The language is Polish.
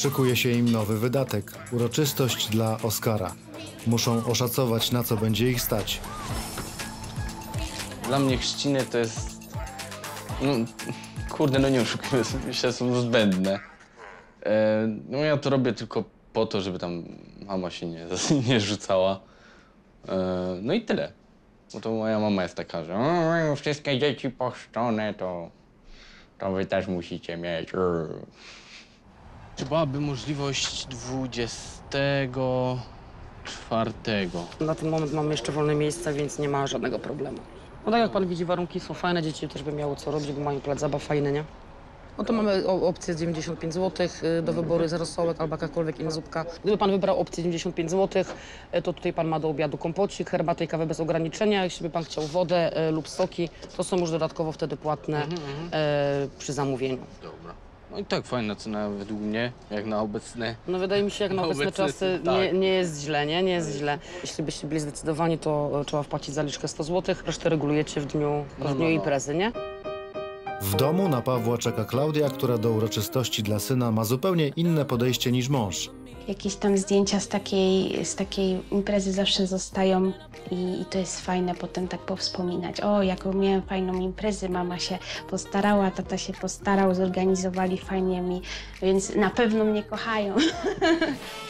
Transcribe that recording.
Szykuje się im nowy wydatek uroczystość dla Oscara. Muszą oszacować, na co będzie ich stać. Dla mnie chrzciny to jest... No, kurde, no nie oszukujmy się, są zbędne. E, no ja to robię tylko po to, żeby tam mama się nie, nie rzucała. E, no i tyle. Bo to moja mama jest taka, że "O, wszystkie dzieci pochrzczone, to, to wy też musicie mieć. Czy byłaby możliwość 24? Na ten moment mamy jeszcze wolne miejsca, więc nie ma żadnego problemu. No tak jak pan widzi, warunki są fajne, dzieci też by miało co robić, bo mają plac zabaw fajny, nie? No to mamy o- opcję 95 zł do wyboru, zero sołek albo jakakolwiek inna zupka. Gdyby pan wybrał opcję 95 zł, y, to tutaj pan ma do obiadu kompocik, herbatę i kawę bez ograniczenia. Jeśli by pan chciał wodę e, lub soki, to są już dodatkowo wtedy płatne e, przy zamówieniu. Dobra. No i tak fajna cena według mnie, jak na obecne. No wydaje mi się, jak na Na obecne obecne czasy tak. nie, nie jest źle, nie? Nie jest źle. Jeśli byście byli zdecydowani, to e, trzeba wpłacić zaliczkę 100 zł, resztę regulujecie w dniu, w No, dniu no, no. imprezy, nie? W domu na Pawła czeka Klaudia, która do uroczystości dla syna ma zupełnie inne podejście niż mąż. Jakieś tam zdjęcia z takiej, z takiej imprezy zawsze zostają i, i to jest fajne potem tak powspominać. O, jaką miałem fajną imprezę, mama się postarała, tata się postarał, zorganizowali fajnie mi, więc na pewno mnie kochają.